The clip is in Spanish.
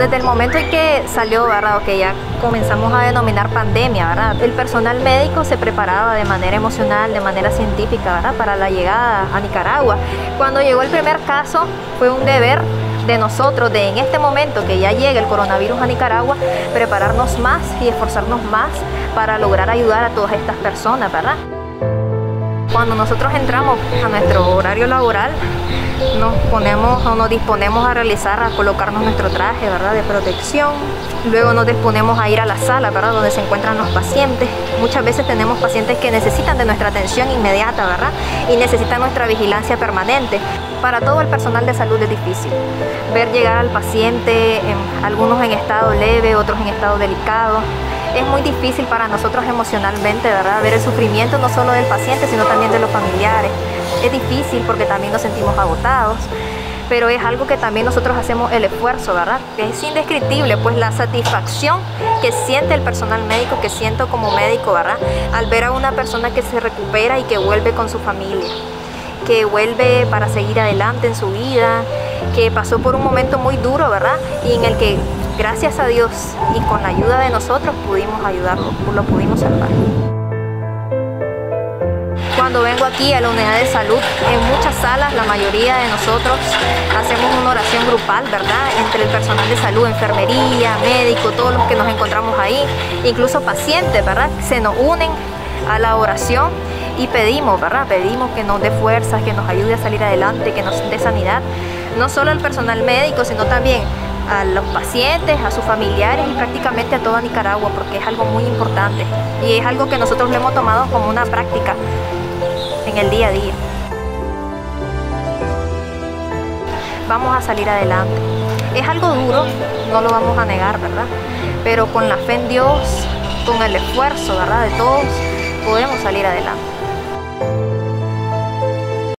Desde el momento en que salió, ¿verdad? O que ya comenzamos a denominar pandemia, ¿verdad? El personal médico se preparaba de manera emocional, de manera científica, ¿verdad? Para la llegada a Nicaragua. Cuando llegó el primer caso, fue un deber de nosotros, de en este momento que ya llega el coronavirus a Nicaragua, prepararnos más y esforzarnos más para lograr ayudar a todas estas personas, ¿verdad? Cuando nosotros entramos a nuestro horario laboral, nos ponemos o nos disponemos a realizar, a colocarnos nuestro traje, ¿verdad? De protección. Luego nos disponemos a ir a la sala, ¿verdad? Donde se encuentran los pacientes. Muchas veces tenemos pacientes que necesitan de nuestra atención inmediata, ¿verdad? Y necesitan nuestra vigilancia permanente. Para todo el personal de salud es difícil. Ver llegar al paciente, algunos en estado leve, otros en estado delicado es muy difícil para nosotros emocionalmente, ¿verdad? Ver el sufrimiento no solo del paciente, sino también de los familiares. Es difícil porque también nos sentimos agotados, pero es algo que también nosotros hacemos el esfuerzo, ¿verdad? Es indescriptible, pues la satisfacción que siente el personal médico, que siento como médico, ¿verdad? Al ver a una persona que se recupera y que vuelve con su familia, que vuelve para seguir adelante en su vida, que pasó por un momento muy duro, ¿verdad? Y en el que gracias a Dios y con la ayuda de nosotros pudimos ayudarlo, lo pudimos salvar. Cuando vengo aquí a la unidad de salud, en muchas salas, la mayoría de nosotros hacemos una oración grupal, ¿verdad? Entre el personal de salud, enfermería, médico, todos los que nos encontramos ahí, incluso pacientes, ¿verdad? Se nos unen a la oración y pedimos, ¿verdad? Pedimos que nos dé fuerzas, que nos ayude a salir adelante, que nos dé sanidad, no solo al personal médico, sino también a los pacientes, a sus familiares y prácticamente a toda Nicaragua porque es algo muy importante y es algo que nosotros lo hemos tomado como una práctica en el día a día. Vamos a salir adelante. Es algo duro, no lo vamos a negar, ¿verdad? Pero con la fe en Dios, con el esfuerzo, ¿verdad? De todos, podemos salir adelante.